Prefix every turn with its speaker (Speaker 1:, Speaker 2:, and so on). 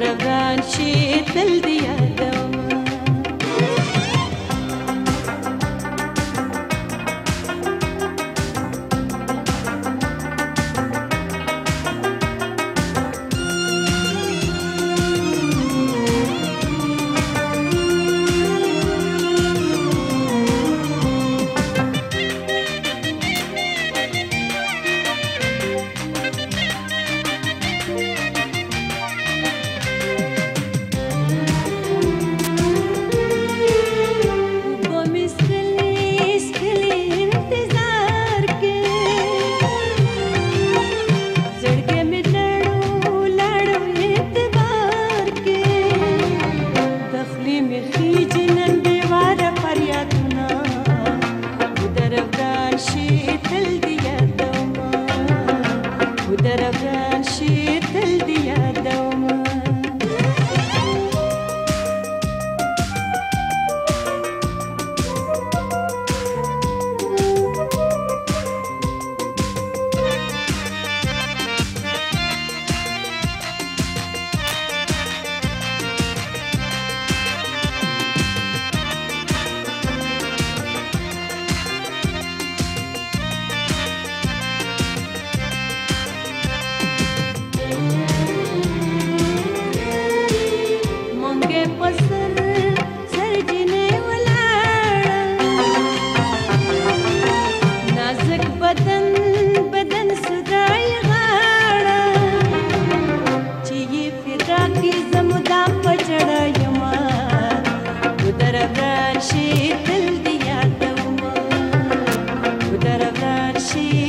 Speaker 1: دربان شيت للديادة she held the other one. With that, she. she